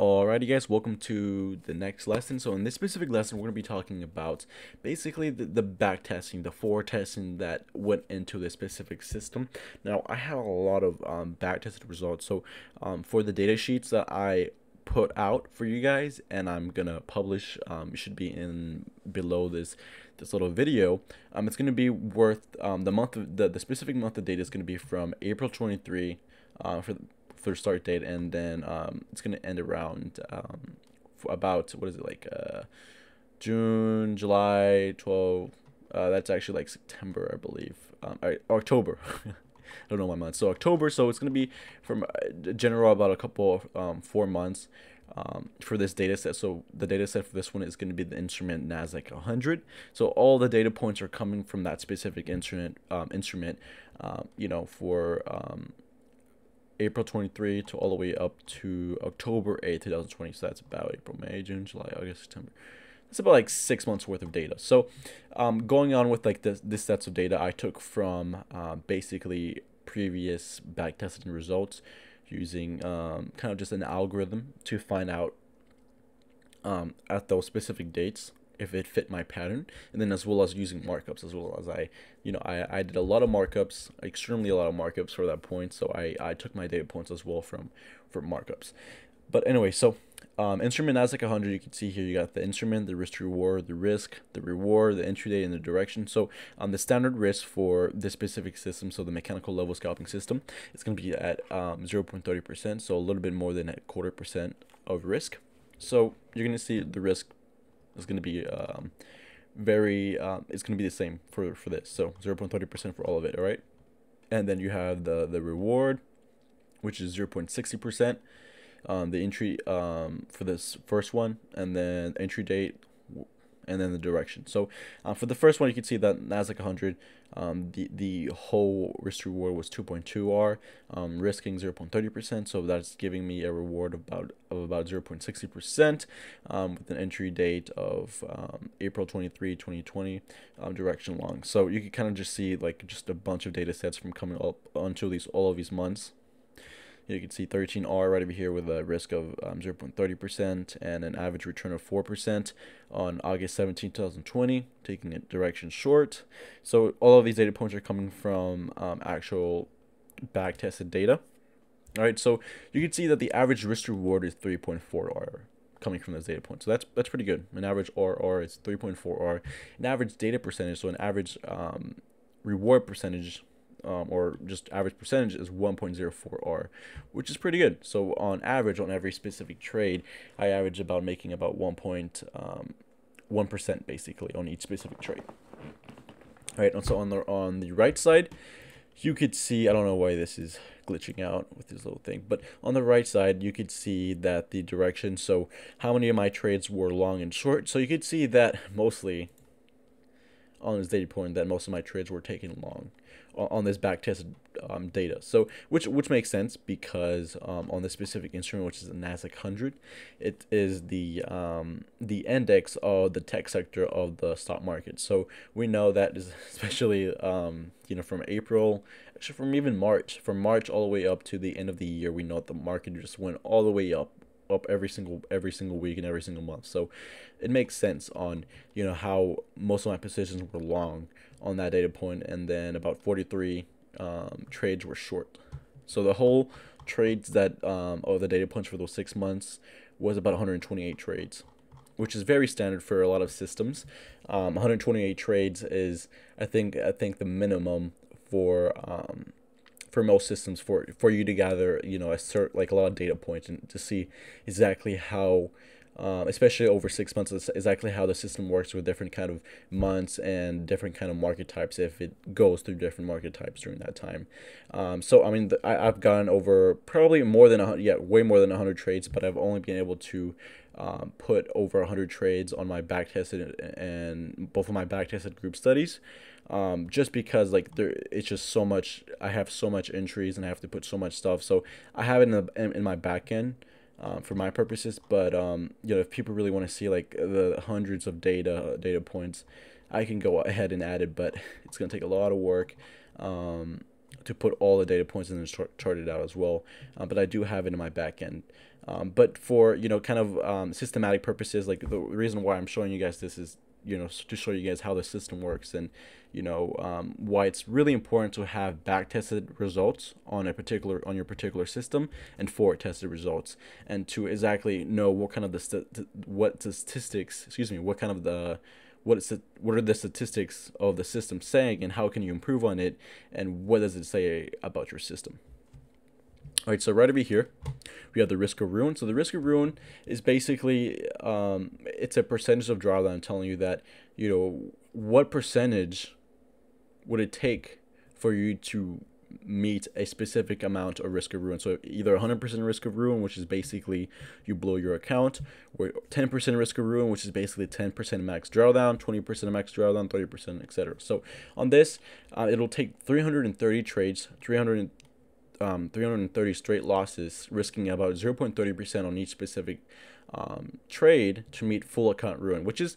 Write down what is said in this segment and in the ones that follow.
Alrighty guys, welcome to the next lesson. So in this specific lesson, we're going to be talking about basically the, the back testing, the forward testing that went into this specific system. Now, I have a lot of um, back tested results. So um, for the data sheets that I put out for you guys and I'm going to publish, um, should be in below this this little video, um, it's going to be worth um, the month of the, the specific month of data is going to be from April 23 uh, for for start date, and then um, it's gonna end around um, about what is it like uh, June, July, twelve. Uh, that's actually like September, I believe. Um, October. I don't know my month. So October. So it's gonna be from uh, general about a couple of um, four months. Um, for this data set. So the data set for this one is going to be the instrument NASDAQ 100. So all the data points are coming from that specific instrument. Um, instrument, uh, you know, for um, April 23 to all the way up to October 8, 2020. So that's about April, May, June, July, August, September. That's about like six months worth of data. So um, going on with like this, this sets of data I took from uh, basically previous back testing results using um, kind of just an algorithm to find out um, at those specific dates if it fit my pattern. And then as well as using markups as well as I you know I, I did a lot of markups extremely a lot of markups for that point. So I, I took my data points as well from from markups. But anyway so um, instrument Nasdaq 100 you can see here you got the instrument the risk reward the risk the reward the entry date and the direction. So on um, the standard risk for this specific system so the mechanical level scalping system it's going to be at 0.30 um, percent so a little bit more than a quarter percent of risk. So you're going to see the risk is going to be um, very, um, it's going to be the same for, for this. So 0.30% for all of it, all right? And then you have the, the reward, which is 0.60%. Um, the entry um, for this first one, and then entry date, and then the direction. So uh, for the first one, you can see that Nasdaq 100, um, the the whole risk reward was 2.2 R, um, risking 0.30%. So that's giving me a reward of about of about 0.60% um, with an entry date of um, April 23, 2020, um, direction long. So you can kind of just see like just a bunch of data sets from coming up onto these all of these months. You can see 13R right over here with a risk of 0.30% um, and an average return of 4% on August 17, 2020, taking it direction short. So all of these data points are coming from um, actual back-tested data. All right, so you can see that the average risk reward is 3.4R coming from those data points. So that's that's pretty good. An average RR is 3.4R. An average data percentage, so an average um, reward percentage um, or just average percentage is 1.04R, which is pretty good. So on average, on every specific trade, I average about making about 1.1% um, basically on each specific trade. All right, so on the on the right side, you could see I don't know why this is glitching out with this little thing, but on the right side you could see that the direction. So how many of my trades were long and short? So you could see that mostly on this data point that most of my trades were taking long on this back tested um, data. So which which makes sense because um, on this specific instrument, which is the Nasdaq 100, it is the um, the index of the tech sector of the stock market. So we know that is especially um, you know from April, actually from even March, from March all the way up to the end of the year, we know that the market just went all the way up up every single every single week and every single month. So it makes sense on you know how most of my positions were long on that data point, and then about 43 um, trades were short. So the whole trades that um, of the data points for those six months was about 128 trades, which is very standard for a lot of systems. Um, 128 trades is I think I think the minimum for um, for most systems for for you to gather you know a cert like a lot of data points and to see exactly how um, especially over six months is exactly how the system works with different kind of months and different kind of market types if it goes through different market types during that time. Um, so i mean the, I, i've gone over probably more than a yeah way more than 100 trades but i've only been able to um, put over 100 trades on my back tested and both of my back tested group studies. Um, just because like there it's just so much i have so much entries and i have to put so much stuff. So i have it in, the, in, in my back end um, for my purposes. But um, you know, if people really want to see like the hundreds of data data points, I can go ahead and add it, but it's gonna take a lot of work. Um, to put all the data points and then chart, it out as well. Uh, but I do have it in my back end. Um, but for you know kind of um, systematic purposes, like the reason why I'm showing you guys this is you know to show you guys how the system works and you know um, why it's really important to have back tested results on a particular on your particular system and forward tested results and to exactly know what kind of the st- what statistics excuse me what kind of the what is it, what are the statistics of the system saying and how can you improve on it and what does it say about your system all right so right over here we have the risk of ruin so the risk of ruin is basically um, it's a percentage of drawdown telling you that you know what percentage would it take for you to meet a specific amount of risk of ruin. So either 100% risk of ruin, which is basically you blow your account, or 10% risk of ruin, which is basically 10% max drawdown, 20% max drawdown, 30%, etc. So on this, uh, it'll take 330 trades, 300 um, 330 straight losses, risking about 0.30% on each specific um, trade to meet full account ruin, which is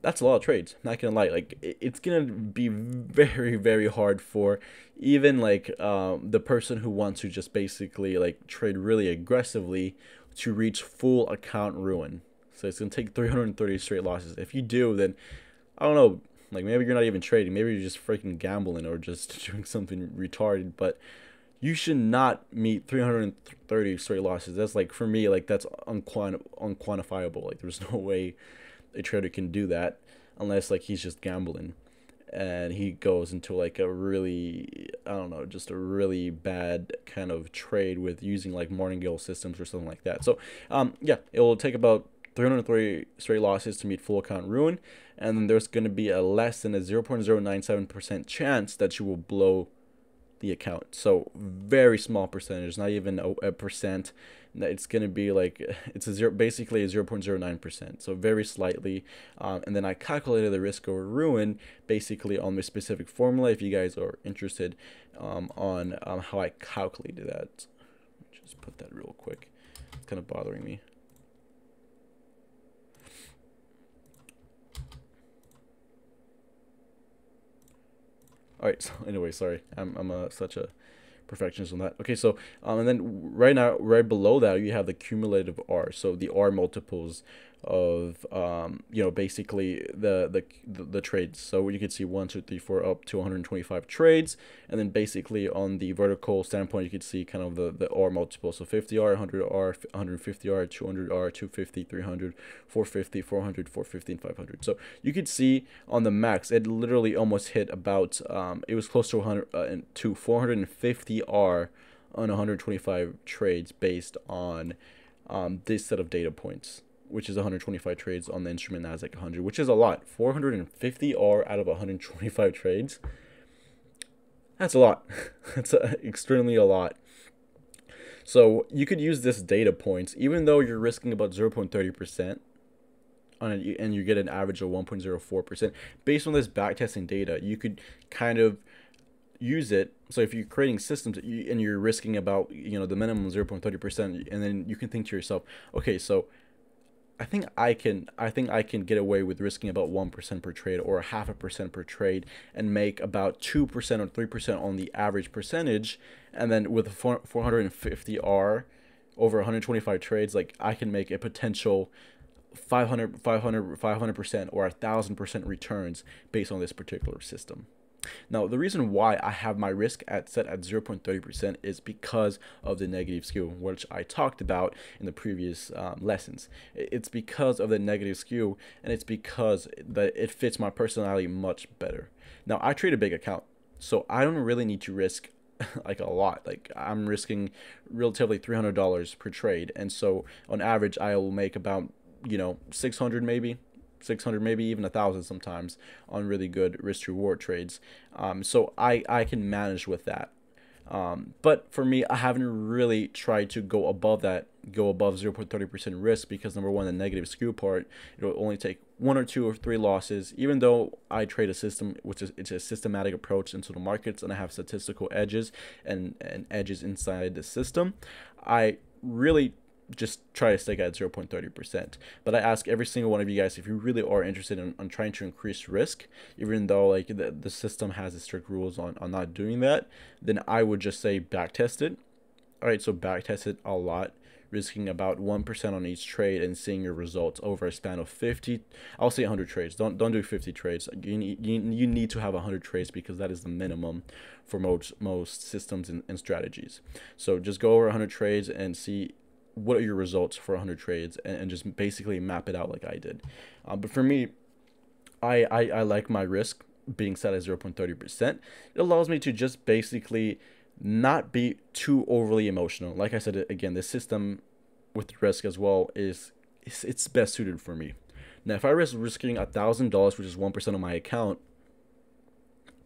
that's a lot of trades. Not gonna lie, like it's gonna be very very hard for even like um, the person who wants to just basically like trade really aggressively to reach full account ruin. So it's gonna take 330 straight losses. If you do, then I don't know. Like maybe you're not even trading. Maybe you're just freaking gambling or just doing something retarded. But you should not meet 330 straight losses. That's like for me, like that's unquanti- unquantifiable. Like there's no way a trader can do that unless like he's just gambling and he goes into like a really I don't know, just a really bad kind of trade with using like martingale systems or something like that. So um yeah, it will take about 303 straight losses to meet full account ruin, and then there's going to be a less than a 0.097% chance that you will blow the account. So very small percentage, not even a, a percent. It's going to be like it's a zero basically a 0.09% so very slightly. Um, and then i calculated the risk of ruin basically on the specific formula if you guys are interested um, on um, how i calculated that. Just put that real quick. It's kind of bothering me all right so anyway sorry i'm, I'm a, such a perfectionist on that. Okay, so um, and then right now, right below that, you have the cumulative R. So the R multiples of um, you know basically the, the the trades. So you can see one, two, three, four, up to 125 trades, and then basically on the vertical standpoint, you can see kind of the the R multiple. So 50R, 100R, 150R, 200R, 250, 300, 450, 400, 450, and 500. So you could see on the max, it literally almost hit about um, it was close to 100 uh, to 450R on 125 trades based on um, this set of data points which is 125 trades on the instrument Nasdaq 100, which is a lot. 450 are out of 125 trades. That's a lot. That's a, extremely a lot. So you could use this data points, even though you're risking about 0.30% on it, and you get an average of 1.04%. Based on this backtesting data, you could kind of use it. So if you're creating systems and you're risking about, you know, the minimum 0.30%, and then you can think to yourself, okay, so I think I can I think I can get away with risking about one percent per trade or a half a percent per trade and make about two percent or three percent on the average percentage, and then with a 450 R over 125 trades, like I can make a potential 500 500 500 percent or a thousand percent returns based on this particular system. Now, the reason why I have my risk at set at 0.30% is because of the negative skew, which I talked about in the previous um, lessons. It's because of the negative skew, and it's because that it fits my personality much better. Now, I trade a big account, so I don't really need to risk like a lot. Like I'm risking relatively $300 per trade, and so on average, I will make about you know 600 maybe 600 maybe even a thousand sometimes on really good risk reward trades. Um, so I, I can manage with that. Um, but for me I haven't really tried to go above that go above 0.30% risk because number one the negative skew part it'll only take one or two or three losses even though I trade a system which is it's a systematic approach into the markets and I have statistical edges and, and edges inside the system. I really just try to stick at 0.30%. But I ask every single one of you guys if you really are interested in, on trying to increase risk, even though like the, the system has strict rules on, on not doing that, then I would just say backtest it. All right, so backtest it a lot risking about 1% on each trade and seeing your results over a span of 50 I'll say 100 trades don't don't do 50 trades you need, you, you need to have 100 trades because that is the minimum for most most systems and, and strategies so just go over 100 trades and see what are your results for 100 trades and, and just basically map it out like I did uh, but for me I, I I like my risk being set at 0.30% it allows me to just basically not be too overly emotional. Like I said again, the system with risk as well is it's, it's best suited for me. Now, if I risk risking a thousand dollars, which is one percent of my account,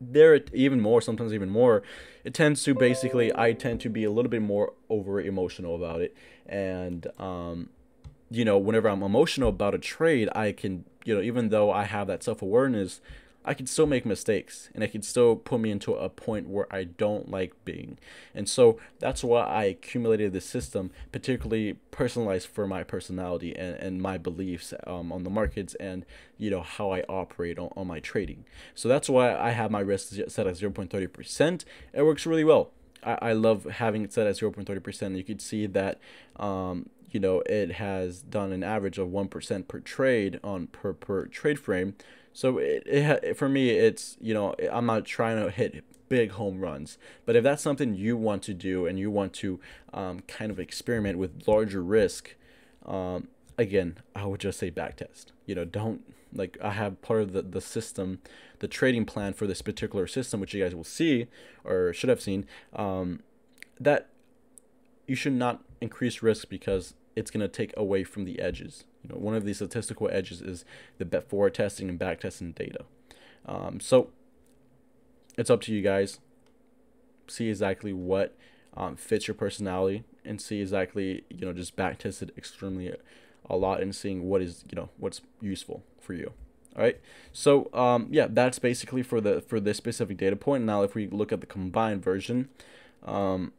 there even more, sometimes even more, it tends to basically I tend to be a little bit more over emotional about it, and um, you know, whenever I'm emotional about a trade, I can you know even though I have that self awareness, I can still make mistakes and it can still put me into a point where I don't like being. And so that's why I accumulated this system, particularly personalized for my personality and, and my beliefs um, on the markets and, you know, how I operate on, on my trading. So that's why I have my risk set at 0.30%. It works really well. I, I love having it set at 0.30%. You could see that um, you know it has done an average of 1% per trade on per per trade frame so it, it for me, it's you know I'm not trying to hit big home runs, but if that's something you want to do and you want to um, kind of experiment with larger risk, um, again, I would just say backtest. You know, don't like I have part of the the system, the trading plan for this particular system, which you guys will see or should have seen. Um, that you should not increase risk because it's going to take away from the edges. You know, one of these statistical edges is the forward testing and back testing data. Um, so it's up to you guys. See exactly what um, fits your personality and see exactly you know just back test it extremely a lot and seeing what is you know what's useful for you. All right. So um, yeah, that's basically for the for this specific data point. Now, if we look at the combined version, um,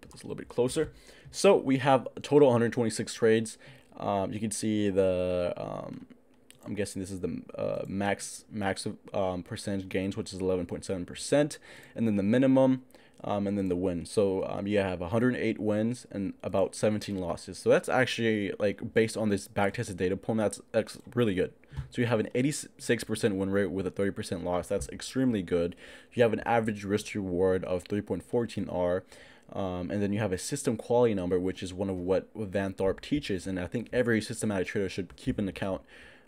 put this a little bit closer. So we have a total 126 trades. Um, you can see the, um, I'm guessing this is the uh, max max um, percentage gains, which is 11.7%, and then the minimum, um, and then the win. So um, you have 108 wins and about 17 losses. So that's actually like based on this backtested data point, that's that's really good. So you have an 86% win rate with a 30% loss. That's extremely good. You have an average risk reward of 3.14 R um, and then you have a system quality number, which is one of what Van Tharp teaches. And I think every systematic trader should keep an account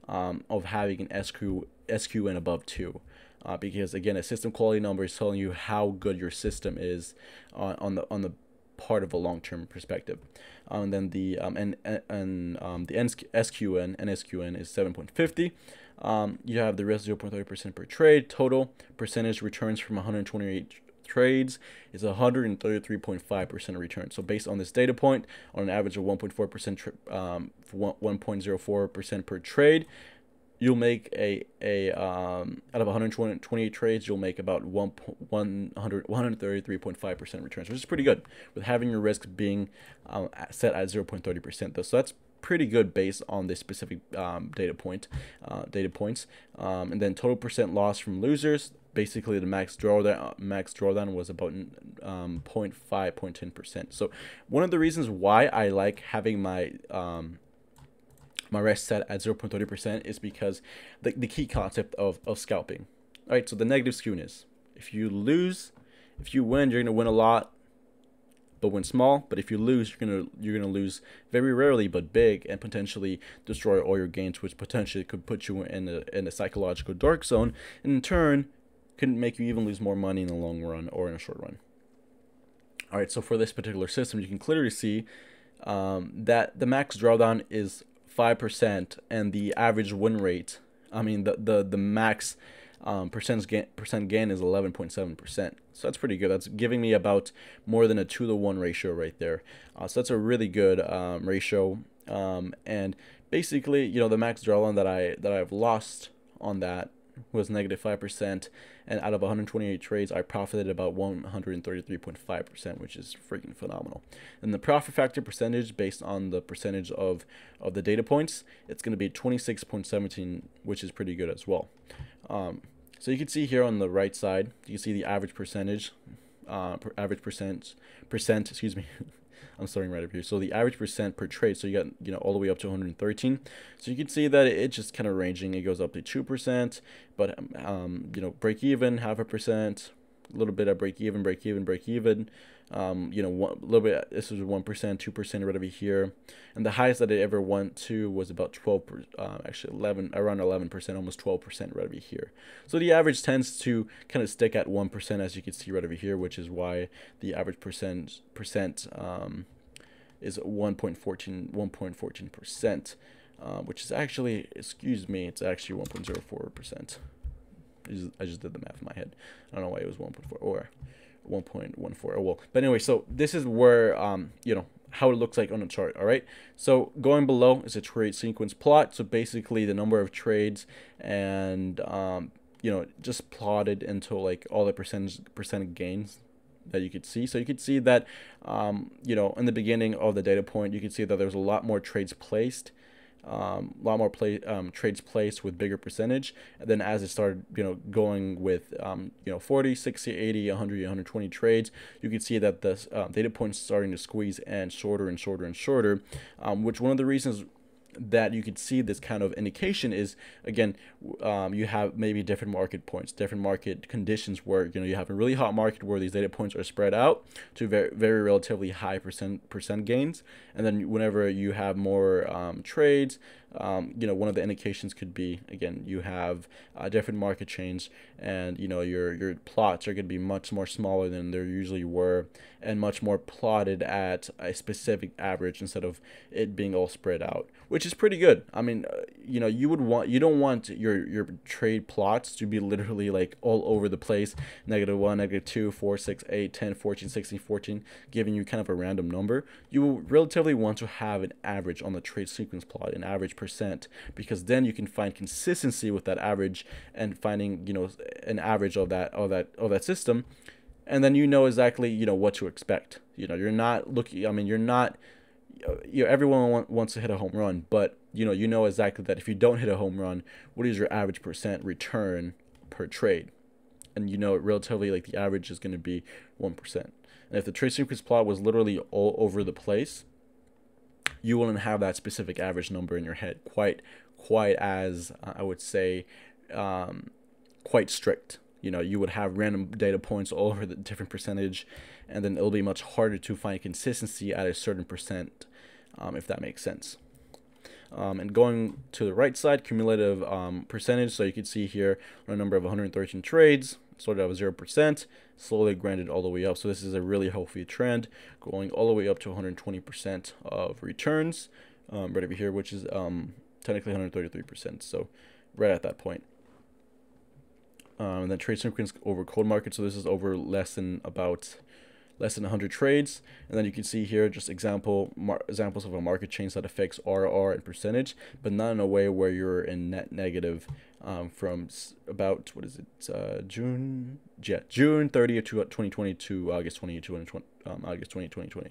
um, of having an SQ, SQN above 2. Uh, because again, a system quality number is telling you how good your system is on, on the on the part of a long-term perspective. Um, and then the um, and and um, the SQN NSQN is 7.50. Um, you have the risk 0.30% per trade. Total percentage returns from 128 trades is 133.5% return. So based on this data point, on an average of 1.4% um, 1.04% per trade, you'll make a a um, out of 128 trades, you'll make about 1 100 133.5% returns, which is pretty good with having your risk being um, set at 0.30% though. So that's pretty good based on this specific um, data point, uh, data points. Um, and then total percent loss from losers. Basically, the max drawdown max drawdown was about um, 0.5, 0.10 percent. So one of the reasons why I like having my um, my rest set at 0.30 percent is because the, the key concept of, of scalping. All right, so the negative skewness. If you lose, if you win, you're gonna win a lot but win small. But if you lose, you're gonna you're gonna lose very rarely, but big, and potentially destroy all your gains, which potentially could put you in a in a psychological dark zone, and in turn, can make you even lose more money in the long run or in a short run. All right, so for this particular system, you can clearly see um, that the max drawdown is five percent, and the average win rate. I mean, the the the max um, percent gain, percent gain is 11.7%. So that's pretty good. That's giving me about more than a 2 to 1 ratio right there. Uh, so that's a really good um, ratio. Um, and basically, you know, the max drawdown that I that I've lost on that was negative 5%, and out of 128 trades, I profited about 133.5%, which is freaking phenomenal. And the profit factor percentage, based on the percentage of, of the data points, it's going to be 26.17, which is pretty good as well. Um, so you can see here on the right side, you can see the average percentage, uh, per average percent, percent, excuse me, I'm starting right up here. So the average percent per trade, so you got, you know, all the way up to 113. So you can see that it's just kind of ranging. It goes up to 2%, but, um, you know, break even, half a percent, a little bit of break even, break even, break even. Um, you know, one, a little bit. This was one percent, two percent right over here, and the highest that it ever went to was about twelve. Uh, actually, eleven, around eleven percent, almost twelve percent right over here. So the average tends to kind of stick at one percent, as you can see right over here, which is why the average percent percent um, is 1.14 1.14 percent, uh, which is actually, excuse me, it's actually 1.04 percent. I just did the math in my head. I don't know why it was 1.4 or 1.14. Oh, well, but anyway, so this is where, um, you know, how it looks like on a chart. All right. So going below is a trade sequence plot. So basically the number of trades and, um, you know, just plotted into like all the percentage percent gains that you could see. So you could see that, um, you know, in the beginning of the data point, you could see that there's a lot more trades placed um, a lot more play um, trades placed with bigger percentage. And then as it started you know going with um, you know 40 60 80 100 120 trades you can see that the uh, data points starting to squeeze and shorter and shorter and shorter um, which one of the reasons that you could see this kind of indication is again um, you have maybe different market points different market conditions where you know you have a really hot market where these data points are spread out to very very relatively high percent percent gains. And then whenever you have more um, trades um, you know one of the indications could be again you have uh, different market chains and you know your your plots are going to be much more smaller than they usually were and much more plotted at a specific average instead of it being all spread out which is pretty good. I mean uh, you know you would want you don't want your your trade plots to be literally like all over the place negative 1 negative 2 4 6 8 10 14 16 14 giving you kind of a random number. You relatively want to have an average on the trade sequence plot an average percent because then you can find consistency with that average and finding you know an average of that of that of that system. And then you know exactly you know what to expect. You know you're not looking i mean you're not you know everyone want, wants to hit a home run but you know you know exactly that if you don't hit a home run what is your average percent return per trade? And you know it relatively like the average is going to be 1% and if the trade sequence plot was literally all over the place you wouldn't have that specific average number in your head quite quite as uh, I would say um, quite strict. You know, you would have random data points all over the different percentage, and then it'll be much harder to find consistency at a certain percent, um, if that makes sense. Um, and going to the right side, cumulative um, percentage. So you can see here a number of 113 trades, out with 0%, slowly grinded all the way up. So this is a really healthy trend going all the way up to 120% of returns um, right over here, which is um, technically 133%. So right at that point. Um, and then trade sequence over cold market. So this is over less than about less than 100 trades. And then you can see here just example examples of a market change that affects RR and percentage, but not in a way where you're in net negative um, from about, what is it, uh, June, yeah, June 30th, 2020 to August 20, um, August 20, 2020.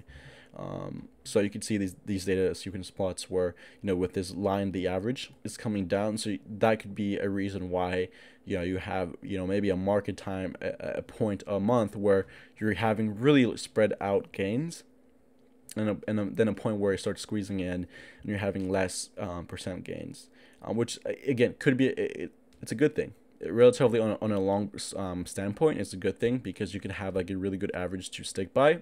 Um, so you can see these these data sequence plots where you know with this line the average is coming down. So that could be a reason why you know you have you know maybe a market time a, a point a month where you're having really spread out gains. And, a, and a, then a point where it starts squeezing in and you're having less um, percent gains, um, which again could be it, it's a good thing relatively on, on a long um, standpoint it's a good thing because you can have like a really good average to stick by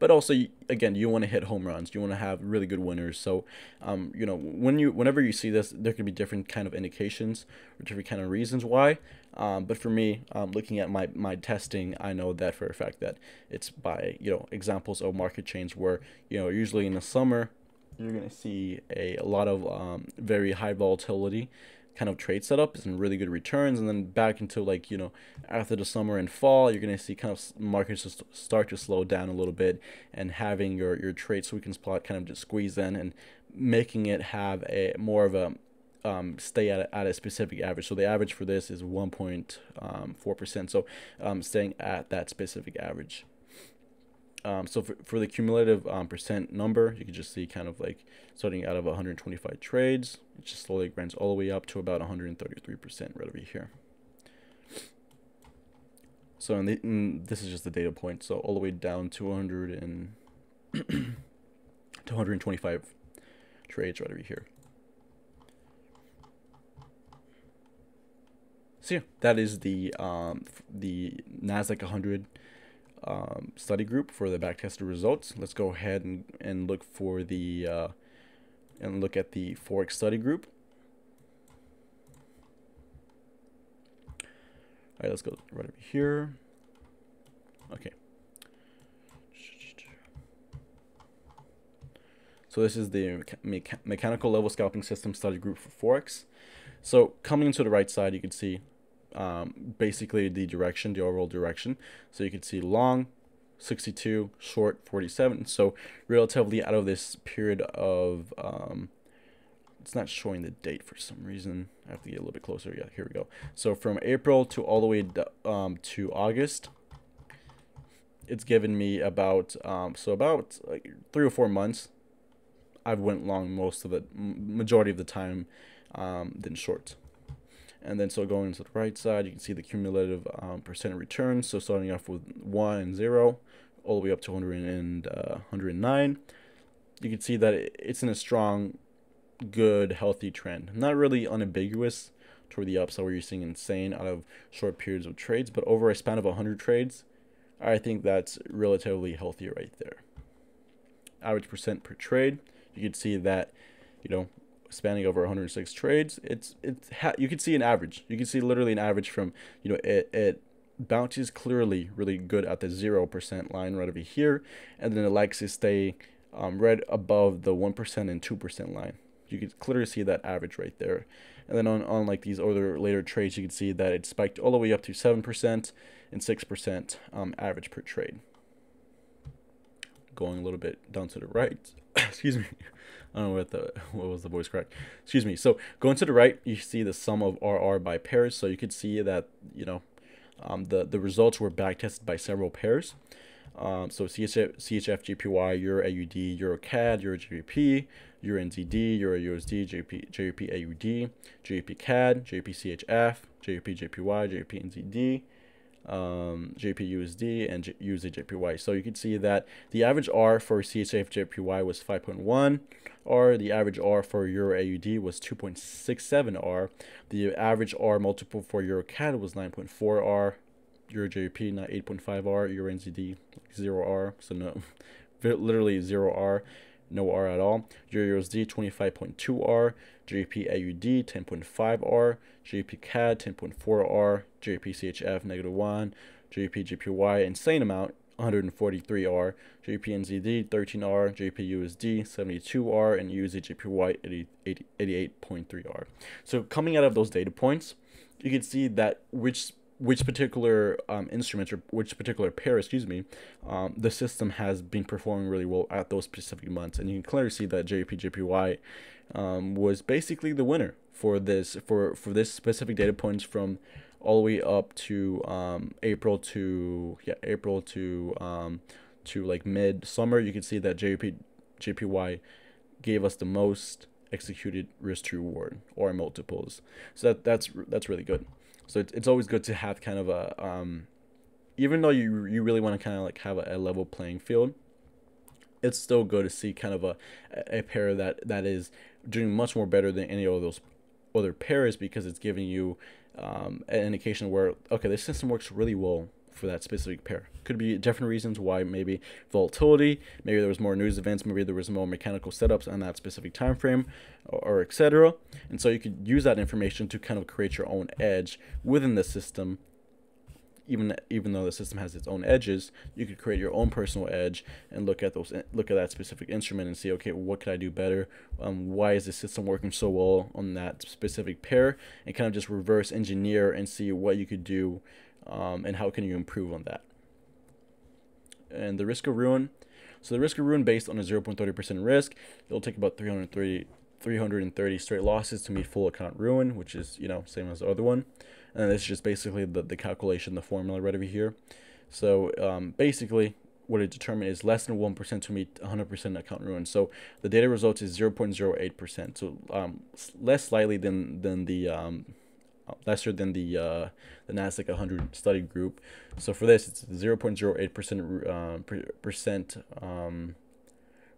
but also again you want to hit home runs you want to have really good winners. So um, you know when you whenever you see this there can be different kind of indications or different kind of reasons why. Um, but for me um, looking at my my testing i know that for a fact that it's by you know examples of market chains where you know usually in the summer you're going to see a, a lot of um, very high volatility kind of trade setups and really good returns and then back into like you know after the summer and fall you're going to see kind of markets just start to slow down a little bit and having your your trade sequence plot kind of just squeeze in and making it have a more of a um, stay at a, at a specific average. So the average for this is 1.4%. Um, so um, staying at that specific average. Um, so for, for the cumulative um, percent number, you can just see kind of like starting out of 125 trades, it just slowly grinds all the way up to about 133% right over here. So in the, this is just the data point. So all the way down to 100 and to 125 trades right over here. So yeah, that is the um, the Nasdaq 100 um, study group for the backtested results. Let's go ahead and, and look for the uh, and look at the Forex study group. All right, let's go right over here. Okay. So this is the mecha mechanical level scalping system study group for Forex. So coming to the right side, you can see um, basically the direction, the overall direction. So you can see long, 62, short, 47. So relatively out of this period of, um, it's not showing the date for some reason. I have to get a little bit closer. Yeah, here we go. So from April to all the way um, to August, it's given me about, um, so about like three or four months. I've went long most of the majority of the time um, than short. And then so going to the right side, you can see the cumulative um, percent return. So starting off with 1 and 0, all the way up to 100 and, uh, 109. You can see that it's in a strong, good, healthy trend. Not really unambiguous toward the upside where you're seeing insane out of short periods of trades, but over a span of 100 trades, I think that's relatively healthy right there. Average percent per trade, you can see that, you know, spanning over 106 trades, it's it's you can see an average. You can see literally an average from you know it it bounces clearly really good at the zero percent line right over here, and then it likes to stay um, right above the one percent and two percent line. You can clearly see that average right there. And then on, on like these other later trades, you can see that it spiked all the way up to 7% and 6% um, average per trade. Going a little bit down to the right, excuse me. I don't know what the what was the voice correct. Excuse me. So going to the right, you see the sum of RR by pairs. So you could see that you know um, the the results were backtested by several pairs. Um, so CHF, CHF, JPY, Euro AUD, Euro CAD, Euro GBP, Euro NZD, Euro USD, JP, JP AUD, JP CAD, JP CHF, JP JPY, JP NZD, um, JPUSD and J USD So you can see that the average R for CHF JPY was 5.1 R. The average R for Euro AUD was 2.67 R. The average R multiple for Euro CAD was 9.4 R. Euro JP not 8.5 R. Euro NZD 0 R. So no, literally 0 R no R at all. Euro USD 25.2 R, JP AUD 10.5 R, JP CAD 10.4 R, JP CHF negative 1, JP JPY insane amount 143 R, JP NZD 13 R, JP USD 72 R, and USD JPY 88.3 R. So coming out of those data points, you can see that which which particular um, instrument or which particular pair, excuse me, um, the system has been performing really well at those specific months. And you can clearly see that JPJPY um, was basically the winner for this for for this specific data points from all the way up to um, April to yeah April to um, to like mid summer. You can see that JP JPY gave us the most executed risk to reward or multiples. So that that's that's really good. So it's, it's always good to have kind of a, um, even though you, you really want to kind of like have a, a level playing field, it's still good to see kind of a, a pair that, that is doing much more better than any of those other pairs because it's giving you um, an indication where, okay, this system works really well for that specific pair. Could be different reasons why maybe volatility, maybe there was more news events, maybe there was more mechanical setups on that specific time frame, or, or etc. And so you could use that information to kind of create your own edge within the system. Even even though the system has its own edges, you could create your own personal edge and look at those look at that specific instrument and see okay what could I do better? Um, why is the system working so well on that specific pair? And kind of just reverse engineer and see what you could do um, and how can you improve on that. And the risk of ruin. So the risk of ruin based on a 0.30% risk, it'll take about 330 330 straight losses to meet full account ruin, which is, you know, same as the other one. And it's just basically the, the calculation, the formula right over here. So um, basically, what it determined is less than 1% to meet 100% account ruin. So the data results is 0.08%. So um, less slightly than, than the um, lesser than the uh, the Nasdaq 100 study group. So for this, it's 0.08 percent uh, percent um,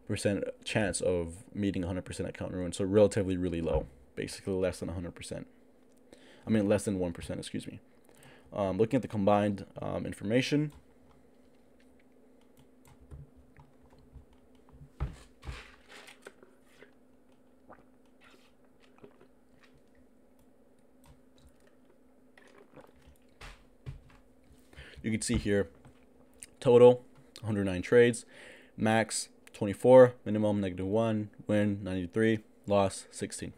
percent chance of meeting 100 percent account ruin. So relatively really low, basically less than 100 percent. I mean less than one percent. Excuse me. Um, looking at the combined um, information. You can see here, total 109 trades, max 24, minimum negative 1, win 93, loss 16.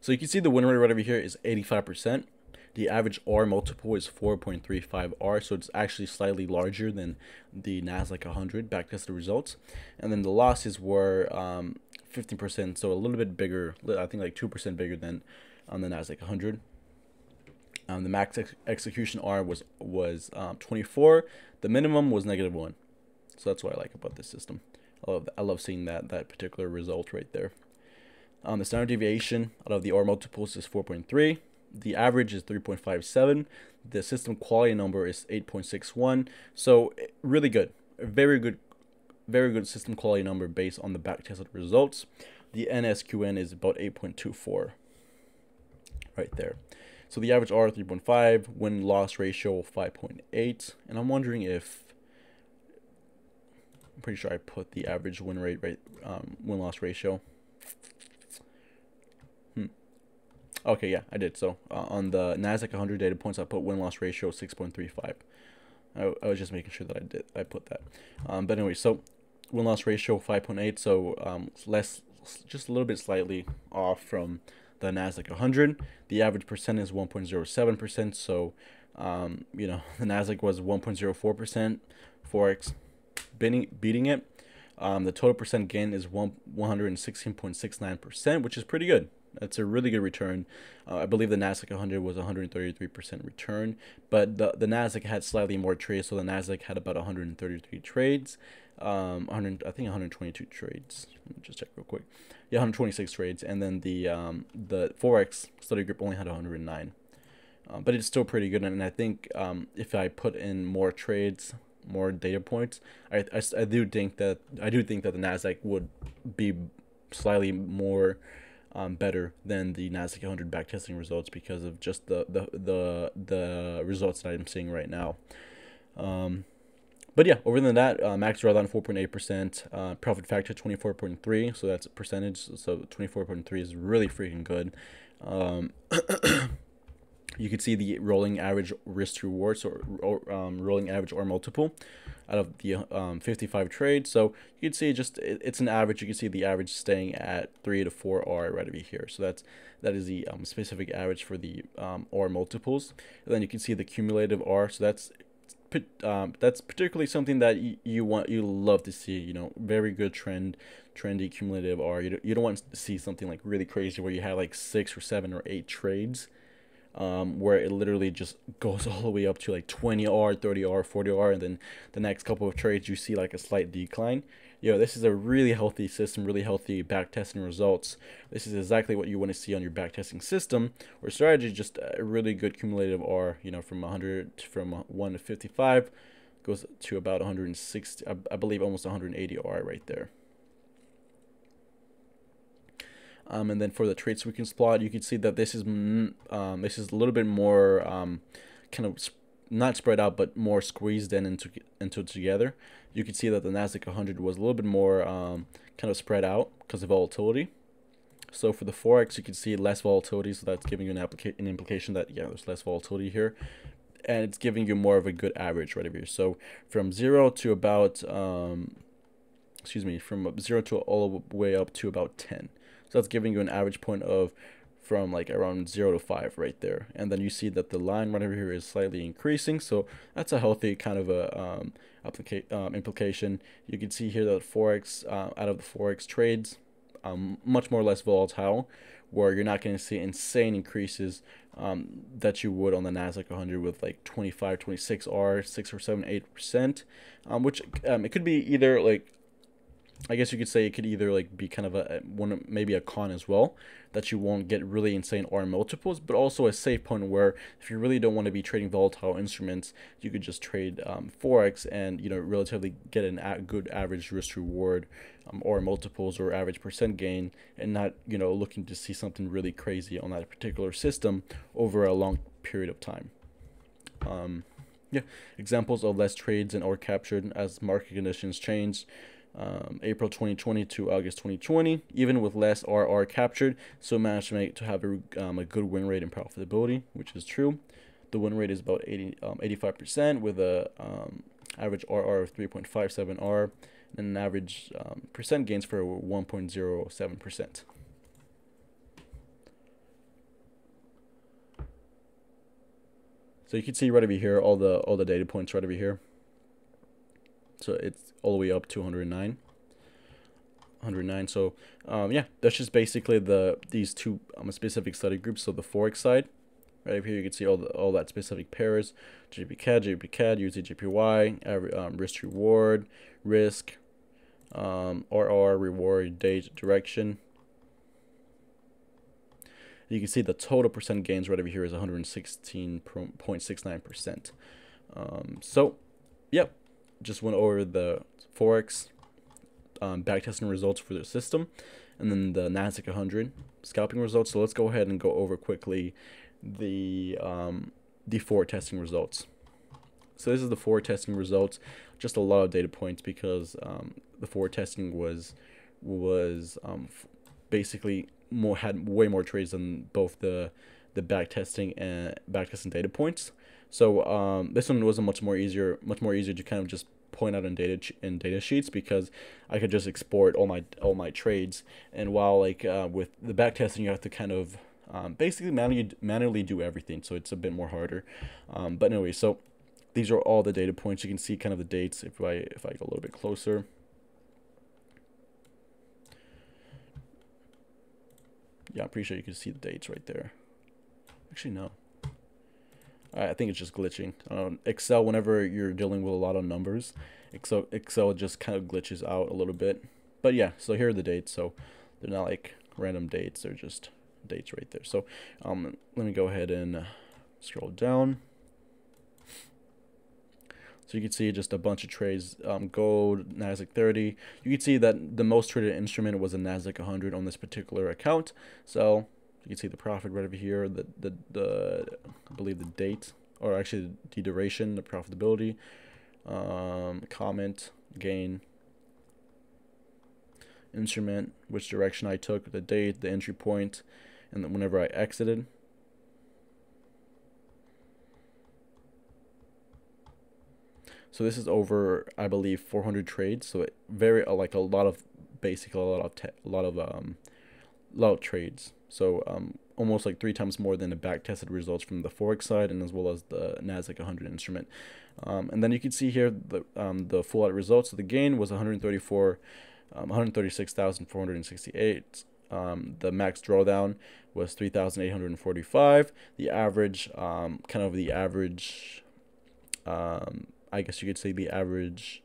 So you can see the win rate right over here is 85%. The average R multiple is 4.35 R, so it's actually slightly larger than the NASDAQ 100 back backtested results. And then the losses were um, 15%, so a little bit bigger, I think like 2% bigger than on the NASDAQ 100. Um, the max ex execution R was was um, 24. The minimum was negative one. So that's what I like about this system. I love I love seeing that that particular result right there. Um, the standard deviation out of the R multiples is 4.3. The average is 3.57. The system quality number is 8.61. So really good, very good, very good system quality number based on the backtested results. The NSQN is about 8.24 right there. So the average R 3.5, win loss ratio 5.8, and I'm wondering if I'm pretty sure I put the average win rate rate um, win loss ratio. Hmm. Okay, yeah, I did. So uh, on the Nasdaq 100 data points, I put win loss ratio 6.35. I, I was just making sure that I did I put that. Um, but anyway, so win loss ratio 5.8, so um, less, just a little bit slightly off from the Nasdaq 100. The average percent is 1.07%. So, um, you know, the Nasdaq was 1.04%. Forex beating beating it. Um, the total percent gain is one 116.69%, which is pretty good. That's a really good return. Uh, I believe the Nasdaq 100 was 133% return, but the the Nasdaq had slightly more trades, so the Nasdaq had about 133 trades, um, 100 I think 122 trades. Let me just check real quick. Yeah, 126 trades, and then the um, the forex study group only had 109. Uh, but it's still pretty good, and I think um, if I put in more trades, more data points, I, I, I do think that I do think that the Nasdaq would be slightly more um, better than the Nasdaq 100 backtesting results because of just the the the, the results that I'm seeing right now. Um, but yeah, over than that, uh, max drawdown 4.8%, uh, profit factor 24.3, so that's a percentage. So 24.3 is really freaking good. Um, you can see the rolling average risk to rewards or, um, rolling average or multiple out of the um, 55 trades. So you can see just it, it's an average. You can see the average staying at 3 to 4 R right over here. So that's that is the um, specific average for the um, R multiples. And then you can see the cumulative R. So that's um, that's particularly something that you, you want you love to see you know very good trend trendy cumulative R you, you don't want to see something like really crazy where you have like six or seven or eight trades um, where it literally just goes all the way up to like 20 R 30 R 40 R and then the next couple of trades you see like a slight decline yo, this is a really healthy system, really healthy backtesting results. This is exactly what you want to see on your backtesting system or strategy, just a really good cumulative R, you know, from 100, from 1 to 55, goes to about 160, I, I believe almost 180 R right there. Um, and then for the traits we can plot, you can see that this is um, this is a little bit more um, kind of not spread out, but more squeezed in into into together. You can see that the Nasdaq 100 was a little bit more um, kind of spread out because of volatility. So for the forex, you can see less volatility, so that's giving you an applica- an implication that yeah, there's less volatility here, and it's giving you more of a good average right over here. So from zero to about um, excuse me, from zero to all the way up to about 10. So that's giving you an average point of from like around 0 to 5 right there. And then you see that the line right over here is slightly increasing so that's a healthy kind of a um, um, implication. You can see here that forex uh, out of the forex trades um, much more less volatile, where you're not going to see insane increases um, that you would on the Nasdaq 100 with like 25, 26 R, six or seven, eight percent, um, which um, it could be either like I guess you could say it could either like be kind of a one maybe a con as well that you won't get really insane R multiples, but also a safe point where if you really don't want to be trading volatile instruments, you could just trade um, forex and you know relatively get an a good average risk reward um, or multiples or average percent gain, and not you know looking to see something really crazy on that particular system over a long period of time. Um, yeah, examples of less trades and or captured as market conditions change um, April 2020 to August 2020, even with less RR captured, so managed to make to have a, um, a good win rate and profitability, which is true. The win rate is about 80, um, 85% with a um, average RR of 3.57 R and an average um, percent gains for 1.07%. So you can see right over here all the all the data points right over here. So it's all the way up to 109. 109. So um, yeah, that's just basically the these two um, specific study groups. So the forex side, right over here you can see all the all that specific pairs: JP CAD, JP CAD, USD um, risk reward, risk, um, RR reward, date, direction. You can see the total percent gains right over here is 116.69%. Um, so, yep, just went over the Forex um, backtesting results for the system and then the NASDAQ 100 scalping results. So let's go ahead and go over quickly the, um, the forward testing results. So this is the forward testing results, just a lot of data points because um, the forward testing was was um, basically more had way more trades than both the the back testing and back testing data points. So um, this one was a much more easier, much more easier to kind of just point out in data in data sheets because I could just export all my all my trades. And while like uh, with the back testing, you have to kind of um, basically manually manually do everything, so it's a bit more harder. Um, but anyway, so these are all the data points. You can see kind of the dates if I if I go a little bit closer. Yeah, I'm pretty sure you can see the dates right there. Actually, no. I think it's just glitching. Um, Excel, whenever you're dealing with a lot of numbers, Excel Excel just kind of glitches out a little bit. But yeah, so here are the dates. So they're not like random dates; they're just dates right there. So um, let me go ahead and scroll down. So you can see just a bunch of trades, um, gold, NASDAQ 30. You can see that the most traded instrument was a NASDAQ 100 on this particular account. So you can see the profit right over here, the, the, the I believe the date, or actually the duration, the profitability, um, comment, gain, instrument, which direction I took, the date, the entry point, and then whenever I exited. So this is over, I believe, 400 trades. So it very like a lot of basically a lot of a lot of um, lot of trades. So um, almost like three times more than the back tested results from the Forex side and as well as the Nasdaq 100 instrument. Um, and then you can see here the um, the full out results. So the gain was 134, um, 136,468. Um, the max drawdown was 3,845. The average, um, kind of the average, um, I guess you could say the average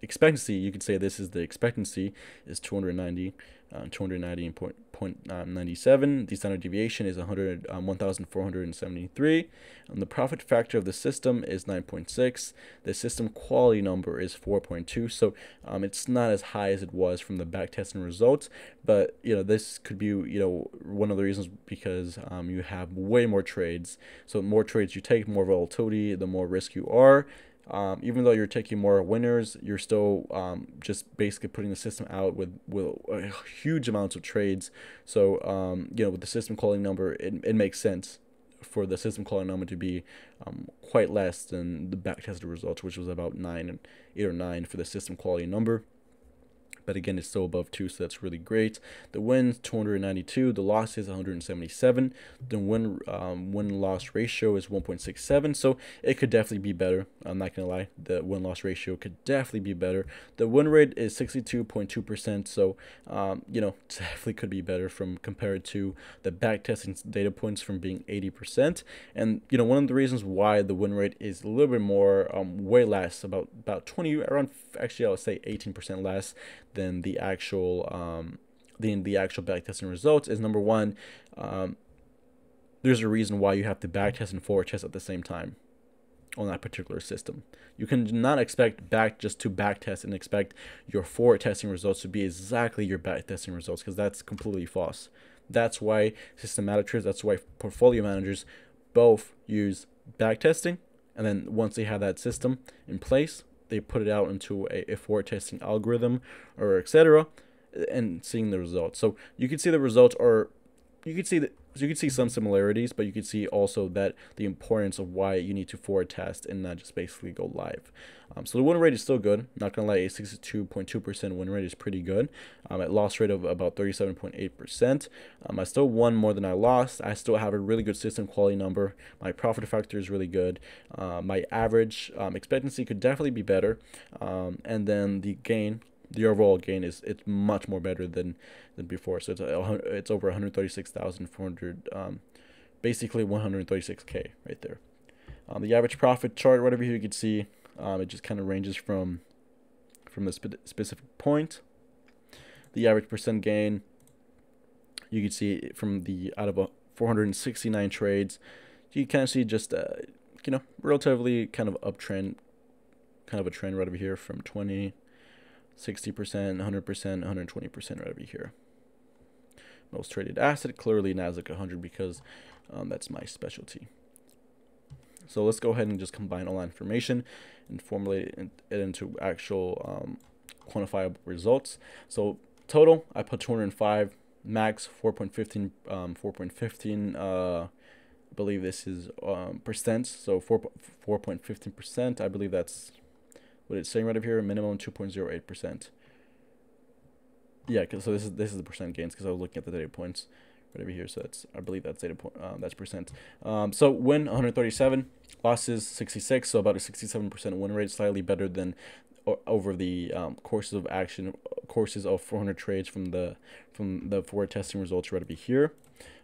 expectancy, you could say this is the expectancy, is 290, uh, 290.97. Um, the standard deviation is 100, um, 1,473. And the profit factor of the system is 9.6. The system quality number is 4.2. So um, it's not as high as it was from the backtesting results. But, you know, this could be, you know, one of the reasons because um, you have way more trades. So more trades you take, more volatility, the more risk you are. Um, even though you're taking more winners, you're still um, just basically putting the system out with, with huge amounts of trades. So, um, you know, with the system quality number, it, it makes sense for the system quality number to be um, quite less than the backtested results, which was about 9 and 8 or 9 for the system quality number. But again it's still above 2 so that's really great. The wins 292 the losses 177 the win um, win loss ratio is 1.67 so it could definitely be better. I'm not gonna lie the win loss ratio could definitely be better. The win rate is 62.2 percent so um, you know definitely could be better from compared to the back testing data points from being 80 percent. And you know one of the reasons why the win rate is a little bit more um, way less about about 20 around actually i would say 18 percent less than the actual um, the the actual backtesting results is number one. Um, there's a reason why you have to backtest and forward test at the same time on that particular system. You can not expect back just to backtest and expect your forward testing results to be exactly your backtesting results because that's completely false. That's why systematicians, that's why portfolio managers both use backtesting and then once they have that system in place, they put it out into a, a testing algorithm or etc and seeing the results. So you can see the results are you can see that so you can see some similarities, but you can see also that the importance of why you need to forward test and not just basically go live. Um, so the win rate is still good. Not gonna lie, a 62.2% win rate is pretty good. Um, at loss rate of about 37.8%. Um, I still won more than I lost. I still have a really good system quality number. My profit factor is really good. Uh, my average um, expectancy could definitely be better. Um, and then the gain the overall gain is it's much more better than than before. So it's a, it's over 136,400, um, basically 136k right there. Um, the average profit chart, whatever you can see, um, it just kind of ranges from from the spe specific point. The average percent gain, you can see from the out of a 469 trades, you kind of see just uh, you know relatively kind of uptrend, kind of a trend right over here from 20 60%, 100%, 120% right over here. Most traded asset, clearly NASDAQ 100 because um, that's my specialty. So let's go ahead and just combine all that information and formulate it into actual um, quantifiable results. So total, I put 205, max 4.15, um, 4.15, uh, I believe this is um, percent, so 4, 4.15%, I believe that's what it's saying right over here, minimum 2.08%. Yeah, cause, so this is this is the percent gains because I was looking at the data points right over here. So that's I believe that's data point um, that's percent. Um, so win 137, losses 66, so about a 67% win rate, slightly better than over the um, courses of action courses of 400 trades from the from the forward testing results right over here.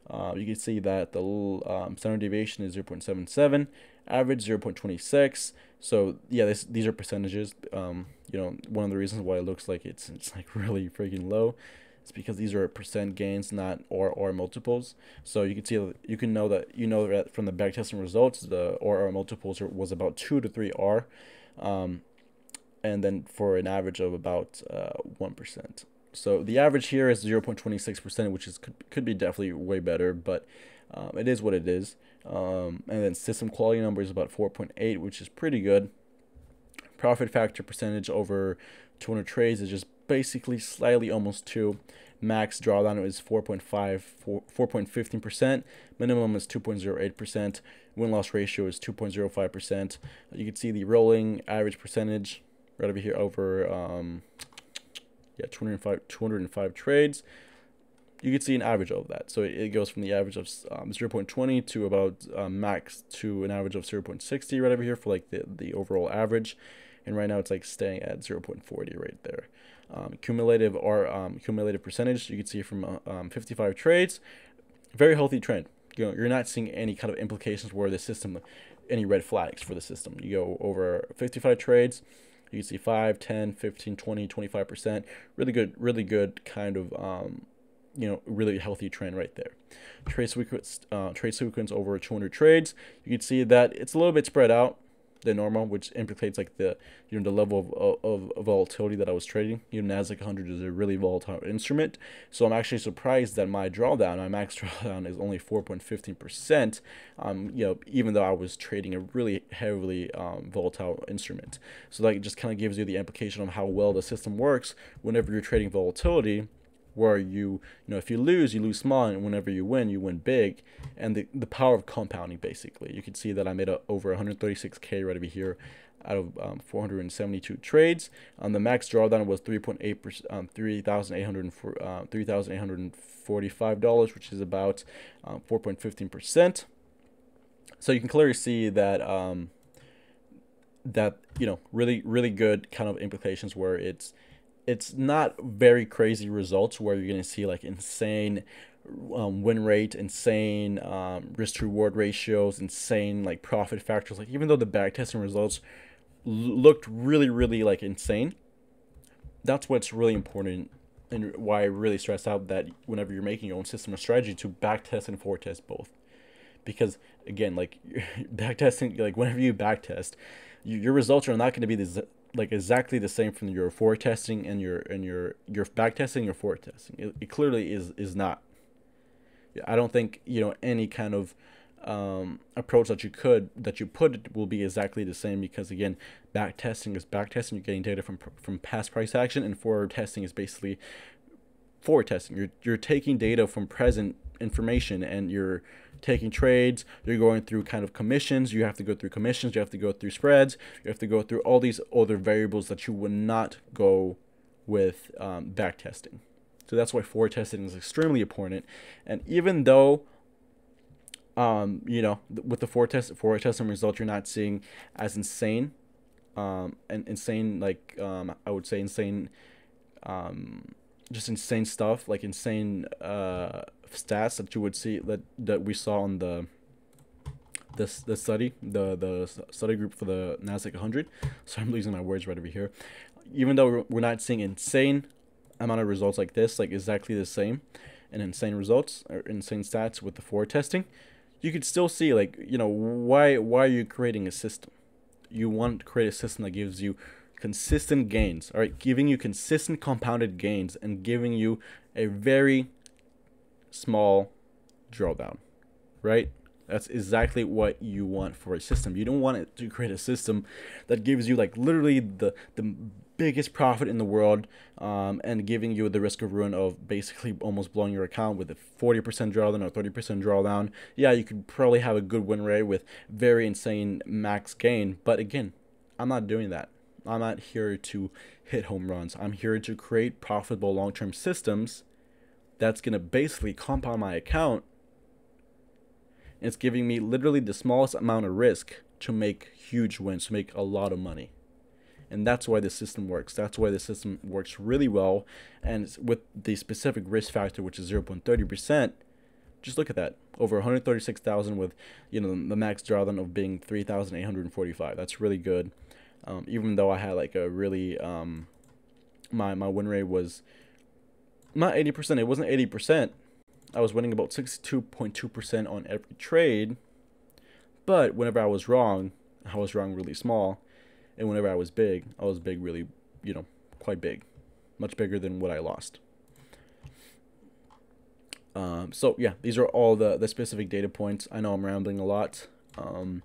Uh, you can see that the um, standard deviation is 0.77, average 0.26. So yeah, this, these are percentages. Um, you know, one of the reasons why it looks like it's it's like really freaking low is because these are percent gains, not or or multiples. So you can see you can know that you know that from the backtesting results, the or or multiples was about two to three R, um, and then for an average of about uh, one. So the average here is 0.26%, which is could, could be definitely way better, but um, it is what it is. Um, and then system quality number is about 4.8, which is pretty good. Profit factor percentage over 200 trades is just basically slightly almost 2. Max drawdown is 4.5, 4.15%. Minimum is 2.08%. Win loss ratio is 2.05%. You can see the rolling average percentage right over here over um, yeah 205 205 trades. You can see an average of that. So it, goes from the average of um, 0.20 to about um, max to an average of 0.60 right over here for like the, the overall average. And right now it's like staying at 0.40 right there. Um, cumulative or um, cumulative percentage you can see from uh, um, 55 trades. Very healthy trend. You know you're not seeing any kind of implications where the system any red flags for the system. You go over 55 trades you can see 5, 10, 15, 20, 25%. Really good, really good kind of, um, you know, really healthy trend right there. Trade sequence, uh, trade sequence over 200 trades. You can see that it's a little bit spread out than normal, which implicates like the you know the level of, of, of volatility that I was trading. You know, Nasdaq 100 is a really volatile instrument, so I'm actually surprised that my drawdown, my max drawdown, is only 4.15 percent. Um, you know, even though I was trading a really heavily um, volatile instrument, so that just kind of gives you the implication of how well the system works whenever you're trading volatility where you you know if you lose you lose small and whenever you win you win big and the, the power of compounding basically you can see that i made a, over 136k right over here out of um, 472 trades. Um, the max drawdown was 3.8 percent, um, 3,800 uh, 3,845 dollars, which is about 4.15 um, percent. So you can clearly see that um, that you know really really good kind of implications where it's it's not very crazy results where you're going to see like insane um, win rate, insane um, risk to reward ratios, insane like profit factors. Like even though the backtesting results l- looked really really like insane, that's what's really important and why I really stress out that whenever you're making your own system or strategy to backtest and forward test both, because again like backtesting like whenever you backtest, you, your results are not going to be the like exactly the same from your forward testing and your and your your back testing your forward testing. It, it clearly is is not. I don't think you know any kind of um, approach that you could that you put will be exactly the same because again, back testing is back testing. You're getting data from from past price action, and forward testing is basically forward testing. You're you're taking data from present information and you're taking trades, you're going through kind of commissions, you have to go through commissions, you have to go through spreads, you have to go through all these other variables that you would not go with um, back testing. So that's why forward testing is extremely important. And even though, um, you know, with the forward test, forward testing results, you're not seeing as insane, um, and insane like um, I would say insane, um, just insane stuff like insane uh stats that you would see that that we saw on the this the study the the study group for the Nasdaq 100. So I'm losing my words right over here. Even though we're not seeing insane amount of results like this, like exactly the same, and insane results or insane stats with the forward testing, you could still see like you know why why are you creating a system? You want to create a system that gives you consistent gains, all right, giving you consistent compounded gains and giving you a very small drawdown, right? That's exactly what you want for a system. You don't want it to create a system that gives you like literally the the biggest profit in the world um, and giving you the risk of ruin of basically almost blowing your account with a 40% drawdown or 30% drawdown. Yeah, you could probably have a good win rate with very insane max gain, but again, I'm not doing that. I'm not here to hit home runs. I'm here to create profitable long-term systems that's going to basically compound my account. It's giving me literally the smallest amount of risk to make huge wins, to make a lot of money. And that's why the system works. That's why the system works really well. And with the specific risk factor, which is 0.30%, just look at that. Over 136,000 with, you know, the max drawdown of being 3,845. That's really good. Um, even though I had like a really, um, my, my win rate was not 80%, it wasn't 80%. I was winning about 62.2% on every trade. But whenever I was wrong, I was wrong really small. And whenever I was big, I was big really, you know, quite big. Much bigger than what I lost. Um, so yeah, these are all the, the specific data points. I know I'm rambling a lot. Um,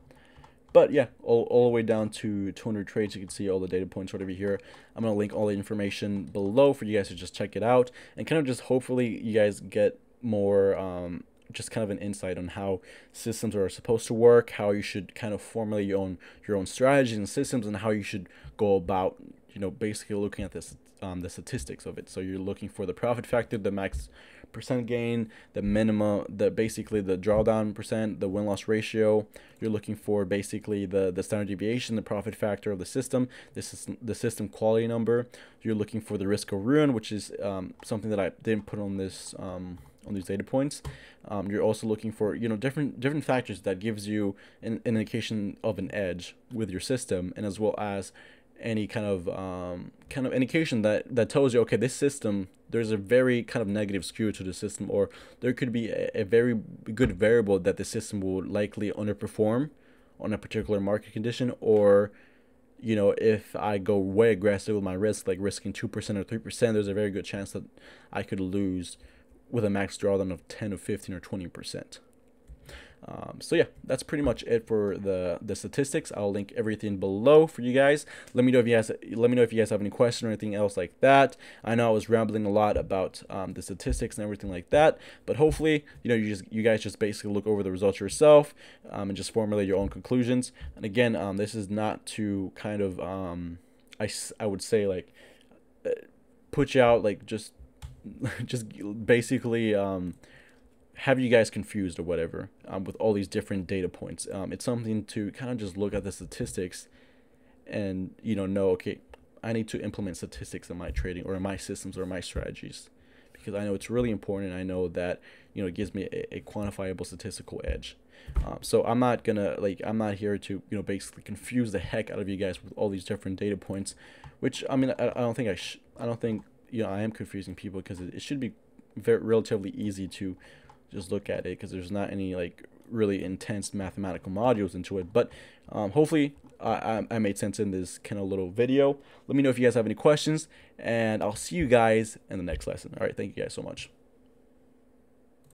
but yeah, all, all the way down to 200 trades, you can see all the data points right over here. I'm going to link all the information below for you guys to just check it out. And kind of just hopefully you guys get more um, just kind of an insight on how systems are supposed to work, how you should kind of formulate your own your own strategies and systems, and how you should go about you know basically looking at this um, the statistics of it. So you're looking for the profit factor, the max percent gain, the minimum, the basically the drawdown percent, the win loss ratio. You're looking for basically the the standard deviation, the profit factor of the system. This is the system quality number. You're looking for the risk of ruin, which is um, something that I didn't put on this. Um, on these data points. Um, you're also looking for you know different different factors that gives you an, an indication of an edge with your system, and as well as any kind of um, kind of indication that that tells you okay this system there's a very kind of negative skew to the system or there could be a, a very good variable that the system will likely underperform on a particular market condition or you know if i go way aggressive with my risk like risking 2% or 3% there's a very good chance that i could lose with a max drawdown of 10 or 15 or 20% Um, so yeah, that's pretty much it for the the statistics. I'll link everything below for you guys. Let me know if you guys let me know if you guys have any questions or anything else like that. I know I was rambling a lot about um, the statistics and everything like that, but hopefully you know you just you guys just basically look over the results yourself um, and just formulate your own conclusions. And again, um, this is not to kind of um, I I would say like uh, put you out like just just basically um, have you guys confused or whatever um, with all these different data points. Um, it's something to kind of just look at the statistics and you know know okay, I need to implement statistics in my trading or in my systems or my strategies because I know it's really important. I know that you know it gives me a, a quantifiable statistical edge. Um, so I'm not gonna like I'm not here to you know basically confuse the heck out of you guys with all these different data points, which I mean I, I don't think I I don't think you know I am confusing people because it, it should be very relatively easy to just look at it because there's not any like really intense mathematical modules into it. But um, hopefully I, I made sense in this kind of little video. Let me know if you guys have any questions, and I'll see you guys in the next lesson. All right, thank you guys so much.